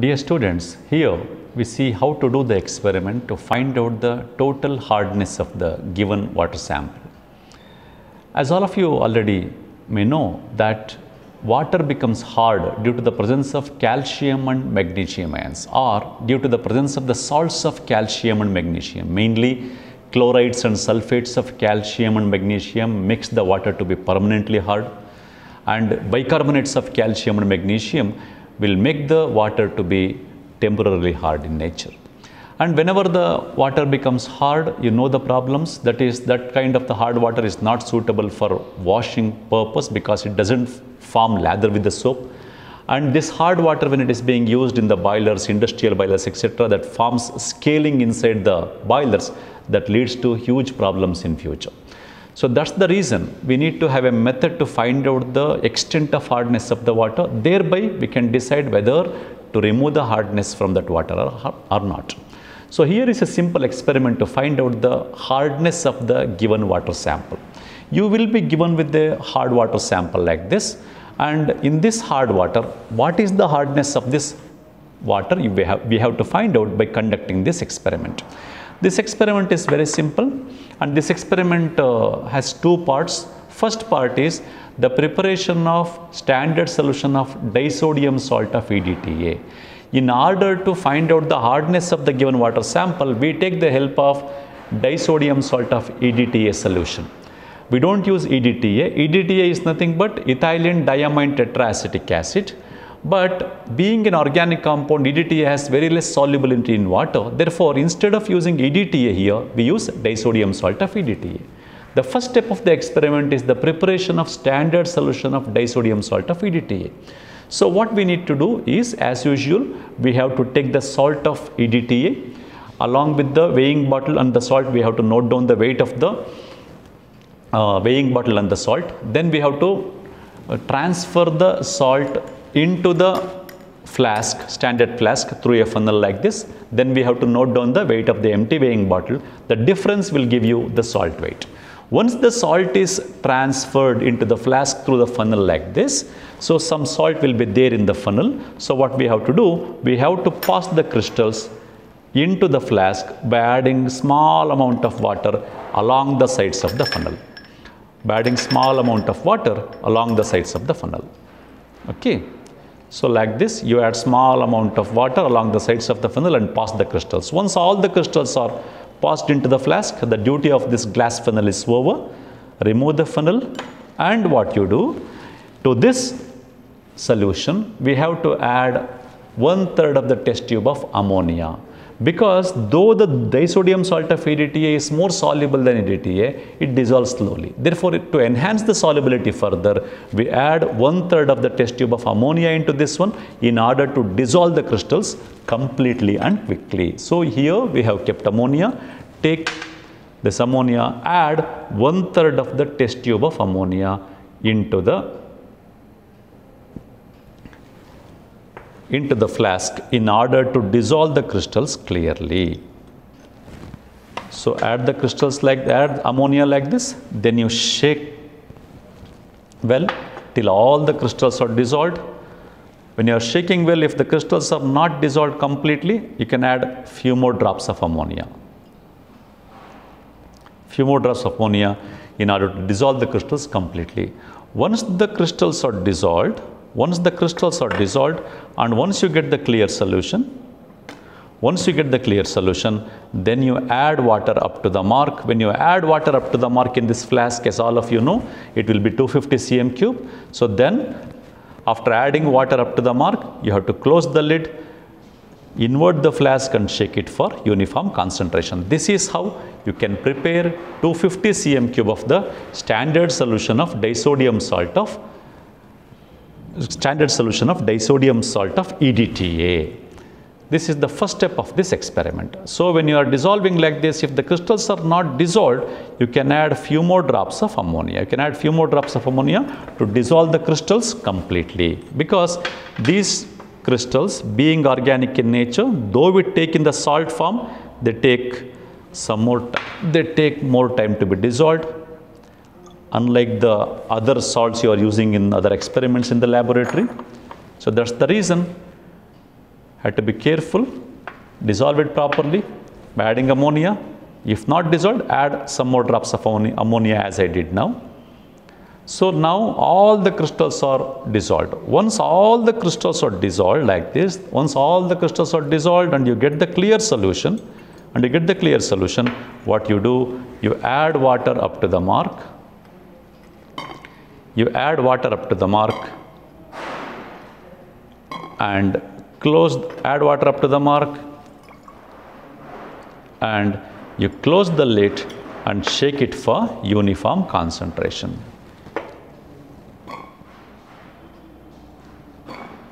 Dear students, here we see how to do the experiment to find out the total hardness of the given water sample. As all of you already may know that water becomes hard due to the presence of calcium and magnesium ions or due to the presence of the salts of calcium and magnesium mainly chlorides and sulfates of calcium and magnesium makes the water to be permanently hard and bicarbonates of calcium and magnesium will make the water to be temporarily hard in nature. And whenever the water becomes hard, you know the problems. That is, that kind of the hard water is not suitable for washing purpose because it doesn't form lather with the soap. And this hard water, when it is being used in the boilers, industrial boilers, etc., that forms scaling inside the boilers, that leads to huge problems in future. So that's the reason we need to have a method to find out the extent of hardness of the water. Thereby, we can decide whether to remove the hardness from that water or, or not. So here is a simple experiment to find out the hardness of the given water sample. You will be given with a hard water sample like this and in this hard water, what is the hardness of this water? Have, we have to find out by conducting this experiment. This experiment is very simple and this experiment uh, has two parts. First part is the preparation of standard solution of disodium salt of EDTA. In order to find out the hardness of the given water sample, we take the help of disodium salt of EDTA solution. We don't use EDTA. EDTA is nothing but ethylene diamine tetraacetic acid. But being an organic compound, EDTA has very less solubility in water. Therefore, instead of using EDTA here, we use disodium salt of EDTA. The first step of the experiment is the preparation of standard solution of disodium salt of EDTA. So what we need to do is as usual we have to take the salt of EDTA along with the weighing bottle and the salt we have to note down the weight of the uh, weighing bottle and the salt. Then we have to uh, transfer the salt into the flask, standard flask through a funnel like this. Then we have to note down the weight of the empty weighing bottle. The difference will give you the salt weight. Once the salt is transferred into the flask through the funnel like this, so some salt will be there in the funnel. So what we have to do, we have to pass the crystals into the flask by adding small amount of water along the sides of the funnel. By adding small amount of water along the sides of the funnel. Okay. So like this, you add small amount of water along the sides of the funnel and pass the crystals. Once all the crystals are passed into the flask, the duty of this glass funnel is over. Remove the funnel and what you do, to this solution, we have to add one third of the test tube of ammonia. Because though the disodium salt of EDTA is more soluble than EDTA, it dissolves slowly. Therefore, to enhance the solubility further, we add one third of the test tube of ammonia into this one in order to dissolve the crystals completely and quickly. So here we have kept ammonia, take this ammonia, add one third of the test tube of ammonia into the into the flask in order to dissolve the crystals clearly. So add the crystals like add ammonia like this, then you shake well till all the crystals are dissolved. When you are shaking well, if the crystals are not dissolved completely, you can add few more drops of ammonia. Few more drops of ammonia in order to dissolve the crystals completely. Once the crystals are dissolved, once the crystals are dissolved and once you get the clear solution, once you get the clear solution, then you add water up to the mark. When you add water up to the mark in this flask, as all of you know, it will be 250 cm cube. So then, after adding water up to the mark, you have to close the lid, invert the flask and shake it for uniform concentration. This is how you can prepare 250 cm cube of the standard solution of disodium salt of standard solution of disodium salt of EDTA. This is the first step of this experiment. So when you are dissolving like this, if the crystals are not dissolved, you can add few more drops of ammonia. You can add few more drops of ammonia to dissolve the crystals completely. Because these crystals, being organic in nature, though we take in the salt form, they take some more, they take more time to be dissolved unlike the other salts you are using in other experiments in the laboratory. So that's the reason Have to be careful, dissolve it properly by adding ammonia. If not dissolved, add some more drops of ammonia as I did now. So now all the crystals are dissolved. Once all the crystals are dissolved like this, once all the crystals are dissolved and you get the clear solution, and you get the clear solution, what you do, you add water up to the mark. You add water up to the mark and close, add water up to the mark and you close the lid and shake it for uniform concentration.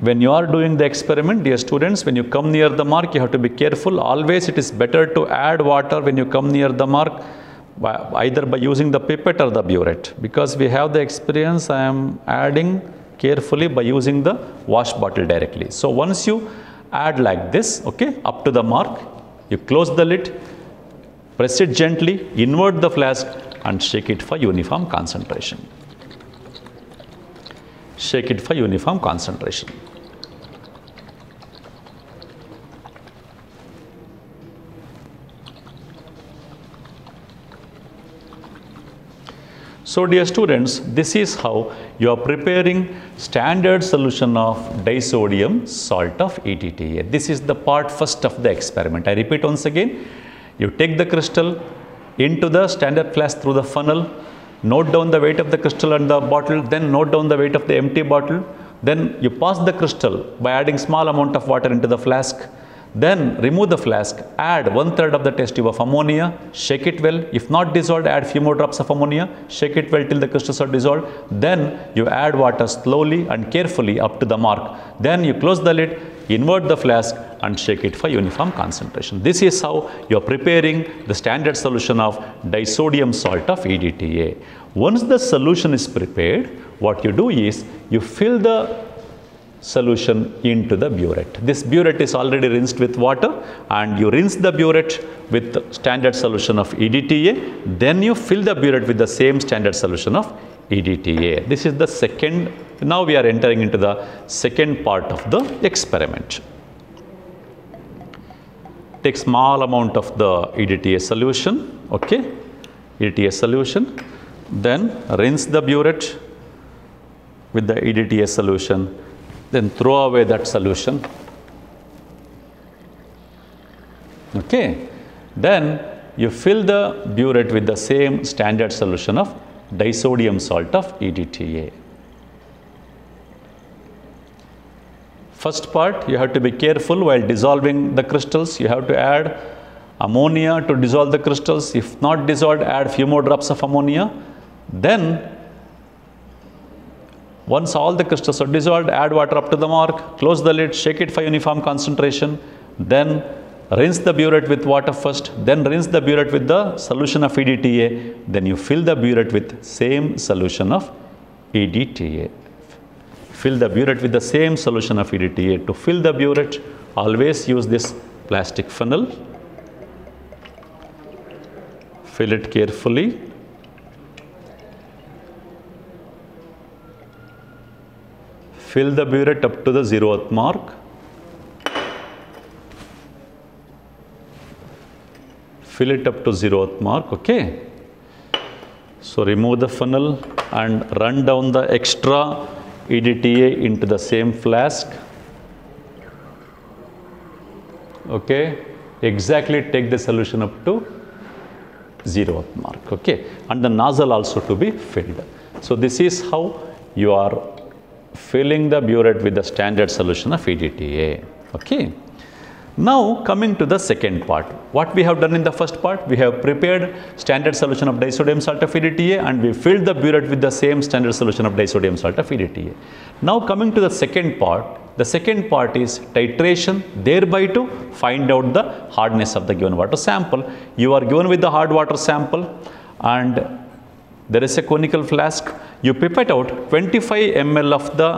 when you are doing the experiment, dear students, when you come near the mark, you have to be careful. Always it is better to add water when you come near the mark, by, either by using the pipette or the burette. Because we have the experience, I am adding carefully by using the wash bottle directly. So once you add like this, okay, up to the mark, you close the lid, press it gently, invert the flask and shake it for uniform concentration. Shake it for uniform concentration. So dear students, this is how you are preparing standard solution of disodium salt of EDTA. This is the part first of the experiment. I repeat once again, you take the crystal into the standard flask through the funnel, note down the weight of the crystal and the bottle, then note down the weight of the empty bottle, then you pass the crystal by adding small amount of water into the flask, then remove the flask, add one third of the test tube of ammonia, shake it well. If not dissolved, add few more drops of ammonia, shake it well till the crystals are dissolved. Then you add water slowly and carefully up to the mark. Then you close the lid, invert the flask and shake it for uniform concentration. This is how you are preparing the standard solution of disodium salt of EDTA. Once the solution is prepared, what you do is you fill the solution into the burette. This burette is already rinsed with water and you rinse the burette with standard solution of EDTA. Then you fill the burette with the same standard solution of EDTA. This is the second, now we are entering into the second part of the experiment. Take small amount of the EDTA solution, okay, EDTA solution, then rinse the burette with the EDTA solution then throw away that solution. Okay. Then you fill the burette with the same standard solution of disodium salt of EDTA. First part, you have to be careful while dissolving the crystals. You have to add ammonia to dissolve the crystals. If not dissolved, add few more drops of ammonia. Then once all the crystals are dissolved, add water up to the mark, close the lid, shake it for uniform concentration, then rinse the burette with water first, then rinse the burette with the solution of EDTA, then you fill the burette with same solution of EDTA. Fill the burette with the same solution of EDTA. To fill the burette, always use this plastic funnel. Fill it carefully fill the burette up to the zeroth mark. Fill it up to zeroth mark, okay. So remove the funnel and run down the extra EDTA into the same flask. Okay, exactly take the solution up to zeroth mark, okay. And the nozzle also to be filled. So this is how you are filling the burette with the standard solution of EDTA. Okay. Now coming to the second part. What we have done in the first part, we have prepared standard solution of disodium salt of EDTA and we filled the burette with the same standard solution of disodium salt of EDTA. Now coming to the second part, the second part is titration thereby to find out the hardness of the given water sample. You are given with the hard water sample and there is a conical flask. You pipette out 25 ml of the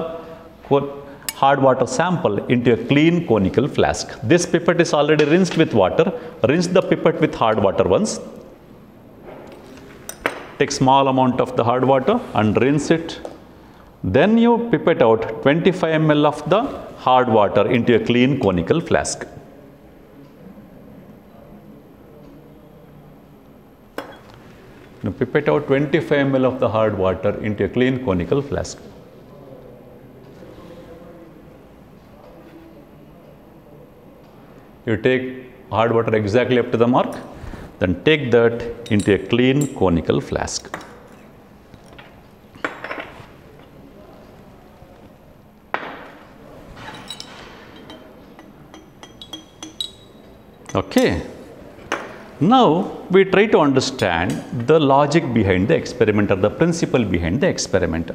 hard water sample into a clean conical flask. This pipette is already rinsed with water. Rinse the pipette with hard water once. Take small amount of the hard water and rinse it. Then you pipette out 25 ml of the hard water into a clean conical flask. Now pipette out 25 ml of the hard water into a clean conical flask. You take hard water exactly up to the mark, then take that into a clean conical flask. Okay. Now we try to understand the logic behind the experiment or the principle behind the experiment.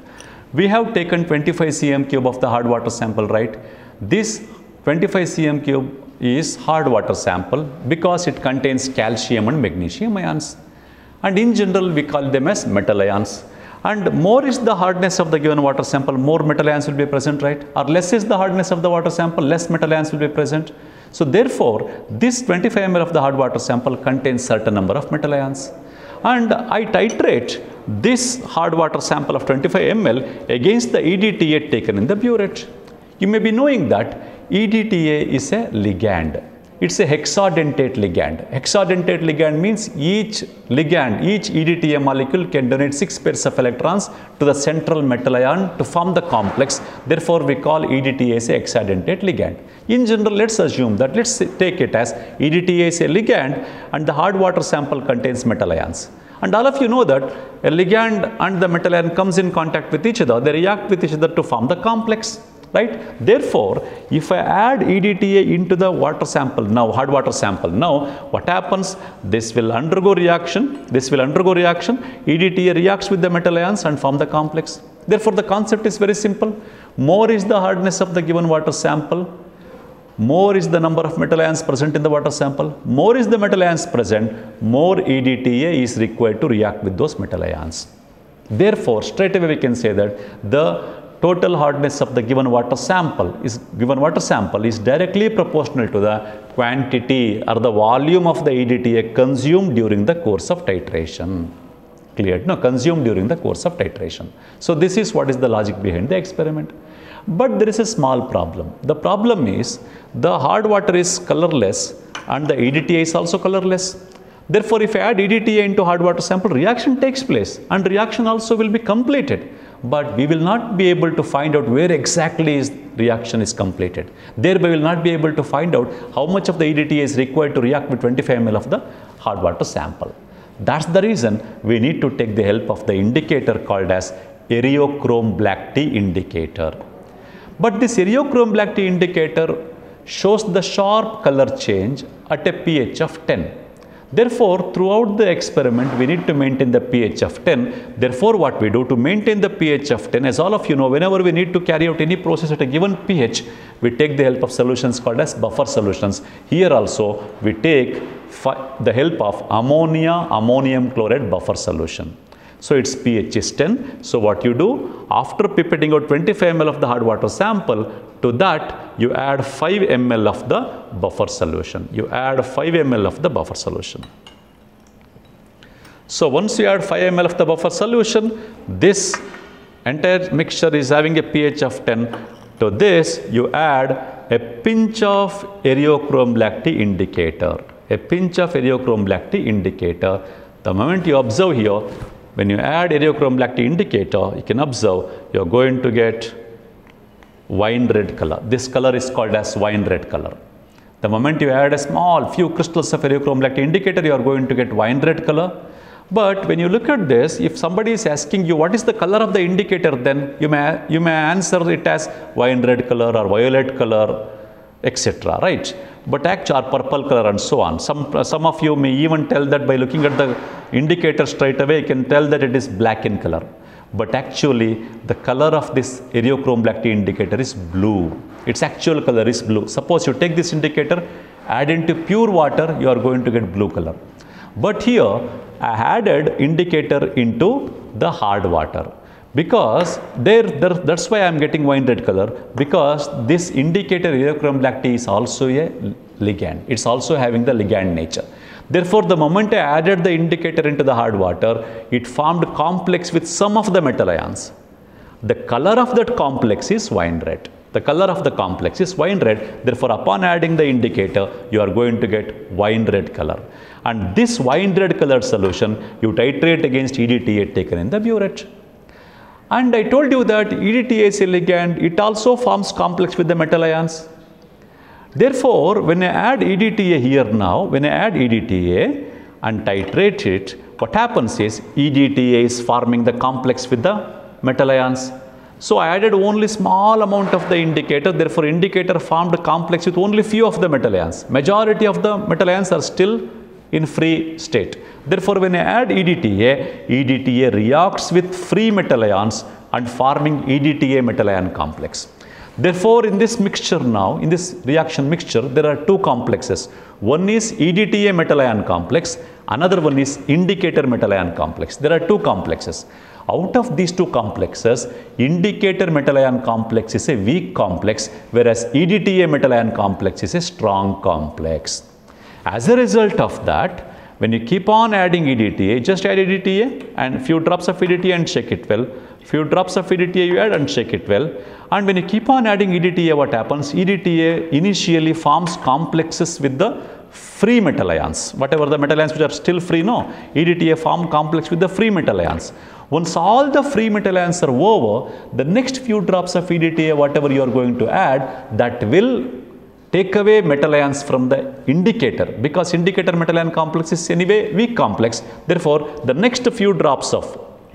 We have taken 25 cm cube of the hard water sample, right? This 25 cm cube is hard water sample because it contains calcium and magnesium ions. And in general, we call them as metal ions. And more is the hardness of the given water sample, more metal ions will be present, right? Or less is the hardness of the water sample, less metal ions will be present. So therefore, this 25 ml of the hard water sample contains certain number of metal ions. And I titrate this hard water sample of 25 ml against the EDTA taken in the burette. You may be knowing that EDTA is a ligand. It's a hexadentate ligand. Hexadentate ligand means each ligand, each EDTA molecule can donate 6 pairs of electrons to the central metal ion to form the complex. Therefore, we call EDTA as a hexadentate ligand. In general, let's assume that let's take it as EDTA is a ligand and the hard water sample contains metal ions. And all of you know that a ligand and the metal ion comes in contact with each other, they react with each other to form the complex right. Therefore, if I add EDTA into the water sample now, hard water sample now, what happens? This will undergo reaction, this will undergo reaction, EDTA reacts with the metal ions and form the complex. Therefore, the concept is very simple. More is the hardness of the given water sample, more is the number of metal ions present in the water sample, more is the metal ions present, more EDTA is required to react with those metal ions. Therefore, straight away we can say that the total hardness of the given water sample is given water sample is directly proportional to the quantity or the volume of the EDTA consumed during the course of titration. Clear? No, consumed during the course of titration. So this is what is the logic behind the experiment. But there is a small problem. The problem is the hard water is colorless and the EDTA is also colorless. Therefore, if I add EDTA into hard water sample, reaction takes place and reaction also will be completed but we will not be able to find out where exactly is reaction is completed. Thereby, we will not be able to find out how much of the EDTA is required to react with 25 ml of the hard water sample. That's the reason we need to take the help of the indicator called as Eriochrome Black T indicator. But this Eriochrome Black T indicator shows the sharp color change at a pH of 10 Therefore, throughout the experiment, we need to maintain the pH of 10. Therefore, what we do to maintain the pH of 10, as all of you know, whenever we need to carry out any process at a given pH, we take the help of solutions called as buffer solutions. Here also, we take the help of ammonia ammonium chloride buffer solution. So its pH is 10. So what you do after pipetting out 25 ml of the hard water sample, to that you add 5 ml of the buffer solution. You add 5 ml of the buffer solution. So once you add 5 ml of the buffer solution, this entire mixture is having a pH of 10. To this you add a pinch of Eriochrome Black T indicator. A pinch of Eriochrome Black T indicator. The moment you observe here, when you add Eriochrome Black T indicator, you can observe you are going to get wine red color. This color is called as wine red color. The moment you add a small few crystals of Eriochrome Black T indicator, you are going to get wine red color. But when you look at this, if somebody is asking you what is the color of the indicator, then you may, you may answer it as wine red color or violet color, etc. Right? but actually are purple color and so on. Some, some of you may even tell that by looking at the indicator straight away, you can tell that it is black in color. But actually, the color of this Eriochrome Black T indicator is blue. Its actual color is blue. Suppose you take this indicator, add into pure water, you are going to get blue color. But here, I added indicator into the hard water because there, there that's why I am getting wine red color because this indicator Eriochrome Black T is also a ligand. It's also having the ligand nature. Therefore, the moment I added the indicator into the hard water, it formed complex with some of the metal ions. The color of that complex is wine red. The color of the complex is wine red. Therefore, upon adding the indicator, you are going to get wine red color. And this wine red colored solution, you titrate against EDTA taken in the burette. And I told you that EDTA is ligand, it also forms complex with the metal ions. Therefore, when I add EDTA here now, when I add EDTA and titrate it, what happens is EDTA is forming the complex with the metal ions. So I added only small amount of the indicator, therefore indicator formed complex with only few of the metal ions. Majority of the metal ions are still in free state. Therefore, when I add EDTA, EDTA reacts with free metal ions and forming EDTA metal ion complex. Therefore, in this mixture now, in this reaction mixture, there are two complexes. One is EDTA metal ion complex, another one is indicator metal ion complex. There are two complexes. Out of these two complexes, indicator metal ion complex is a weak complex, whereas EDTA metal ion complex is a strong complex. As a result of that, when you keep on adding EDTA, just add EDTA and few drops of EDTA and shake it well. Few drops of EDTA you add and shake it well. And when you keep on adding EDTA, what happens? EDTA initially forms complexes with the free metal ions. Whatever the metal ions which are still free, no. EDTA form complex with the free metal ions. Once all the free metal ions are over, the next few drops of EDTA, whatever you are going to add, that will take away metal ions from the indicator because indicator metal ion complex is anyway weak complex. Therefore, the next few drops of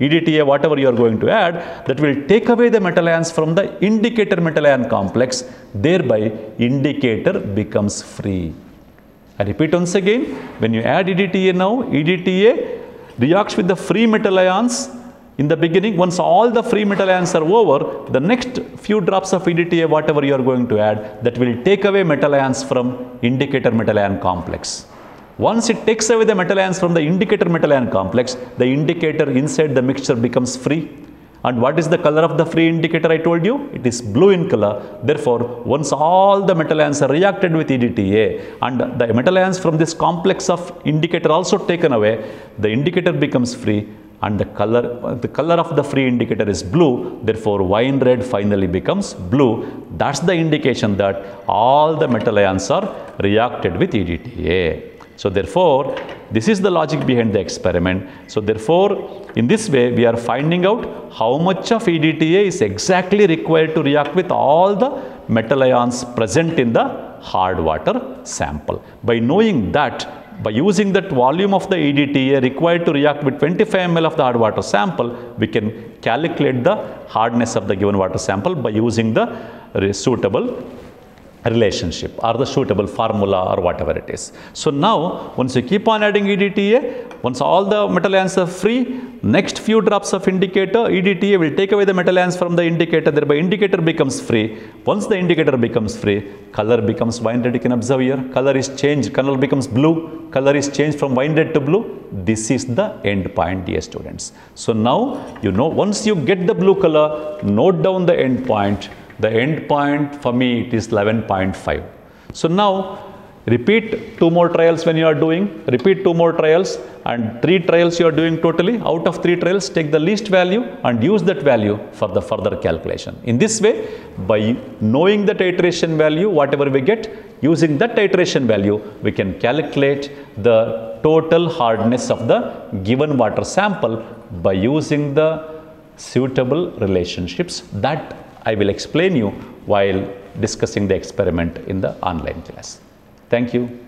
EDTA whatever you are going to add that will take away the metal ions from the indicator metal ion complex thereby indicator becomes free. I repeat once again when you add EDTA now EDTA reacts with the free metal ions in the beginning, once all the free metal ions are over, the next few drops of EDTA, whatever you are going to add, that will take away metal ions from indicator metal ion complex. Once it takes away the metal ions from the indicator metal ion complex, the indicator inside the mixture becomes free. And what is the color of the free indicator I told you? It is blue in color. Therefore, once all the metal ions are reacted with EDTA and the metal ions from this complex of indicator also taken away, the indicator becomes free and the color the color of the free indicator is blue therefore wine red finally becomes blue. That's the indication that all the metal ions are reacted with EDTA so therefore this is the logic behind the experiment. So therefore in this way we are finding out how much of EDTA is exactly required to react with all the metal ions present in the hard water sample. By knowing that by using that volume of the EDTA required to react with 25 ml of the hard water sample, we can calculate the hardness of the given water sample by using the suitable relationship or the suitable formula or whatever it is. So now once you keep on adding EDTA, once all the metal ions are free, next few drops of indicator, EDTA will take away the metal ions from the indicator, thereby indicator becomes free. Once the indicator becomes free, color becomes wine red, you can observe here, color is changed, color becomes blue, color is changed from wine red to blue. This is the end point, dear students. So now you know, once you get the blue color, note down the end point the end point for me it is 11.5. So now repeat two more trials when you are doing, repeat two more trials and three trials you are doing totally. Out of three trials take the least value and use that value for the further calculation. In this way by knowing the titration value whatever we get using that titration value we can calculate the total hardness of the given water sample by using the suitable relationships that I will explain you while discussing the experiment in the online class. Thank you.